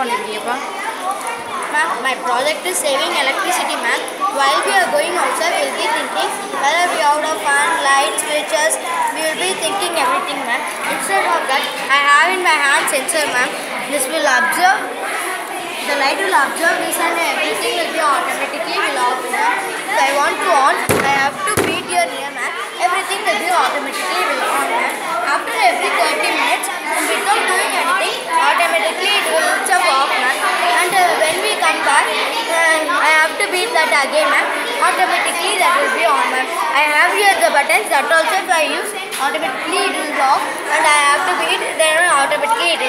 பண்ணிருக்கீங்கப்பா Ma'am, my project is saving electricity, ma'am. While we are going outside, we'll be thinking whether we out of fan, lights, switches, we will be thinking everything, ma'am. Instead of that, I have in my hand sensor, ma'am. This will observe, the light will observe this and beat that again, ma'am. Automatically that will be on, ma'am. I have here the buttons that also if I use, automatically it will off. And I have to beat, then automatically it